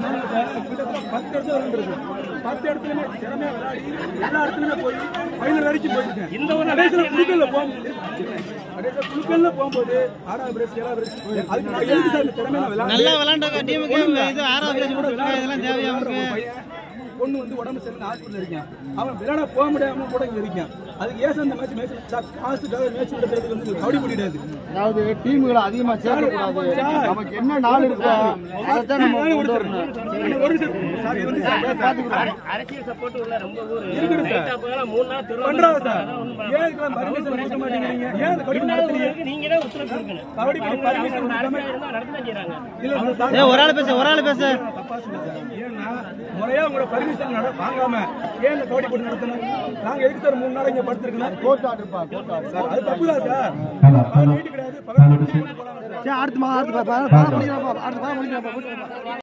கிட்டத்தட்ட பத்து இடத்துல விளையாண்டுருக்கு பத்து இடத்துலயுமே திறமையா விளையாடி எல்லா இடத்துலயுமே போய் ஃபைனல் வரைக்கும் போயிருக்கேன் இந்த ஒரு கடைசியில் குழுக்கல்ல போகும்போது கடைசியில் குழுக்கல்ல போகும்போது ஆறாவது பிரேஸ் ஏழாவது பிரேஸ் அதுக்கு நான் சார் திறமையா? நல்லா விளையாண்ட டீமுக்கு இது ஆறாவது பிரைஸ் கொடுத்துருக்காங்க இதெல்லாம் தேவையா பையன் பொண்ணு வந்து உடம்பு சரியில்லை ஹாஸ்பிட்டல் இருக்கேன். அவன் விளையாட போக முடியாம கூட இங்க இருக்கேன். அதுக்கு ஏன் அந்த மேட்ச் மேட்ச் காசுக்காக மேட்ச் விடுறதுக்கு வந்து கபடி பண்ணிடாது அதாவது டீமுகளை அதிகமா சேர்க்கக்கூடாது. நமக்கு என்ன நாள் இருக்கோ அதைத்தான் நம்ம கொண்டு வரணும். ஒரு நிமிஷம். சார், இது வந்து சார், சார், அரசியல் சப்போர்ட் உள்ள ரொம்ப ஊர். இருக்குது சார். லைட்டா போகலாம், மூணு நாள் திருவிழா பண்றாங்க சார். ஒண்ணும் ஏன் இதுக்கெல்லாம் பர்மிஷன் கொடுக்க மாட்டேங்கிறீங்க? ஏன் அந்த கபடி நடத்துறீங்க நீங்க தான் உத்தரவு கொடுக்கணும். கபடி பர்மிஷன் இல்ல ஒரு ஆள் பேச ஒரு ஆள் பேச தப்பா சொல்ல சார் ஏன்னா முறையா உங்களோட பர்மிஷன் வாங்காம ஏன் இந்த கபடி போட்டு நடத்தணும் நாங்க எதுக்கு சார் மூணு நாள் இங்க படுத்திருக்கணும் கோர்ட் ஆர்டர் சார் அது தப்பு தான் சார் பகல் நைட்டு கிடையாது பகல் அடுத்து அடுத்து